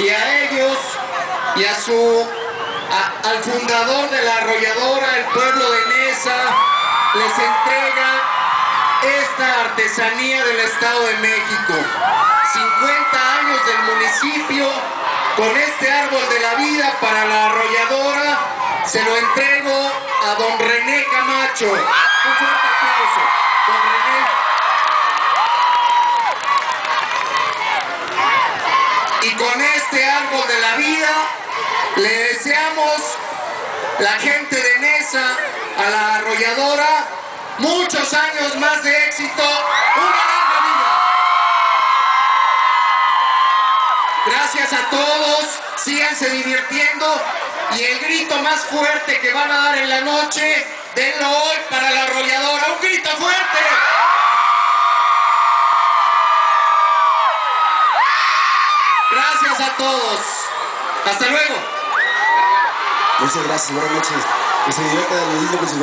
y a su a- al fundador de la arrolladora, el pueblo de Nesa, les entrega esta artesanía del Estado de México. 50 años del municipio con este árbol de la vida para la arrolladora. Se lo entrego a don René Camacho. Y con este árbol de la vida le deseamos la gente de Nesa a la arrolladora muchos años más de éxito. Una larga vida. Gracias a todos, síganse divirtiendo y el grito más fuerte que van a dar en la noche, denlo Gracias a todos. Hasta luego. Muchas gracias, buenas noches. Que se divierta el niño con su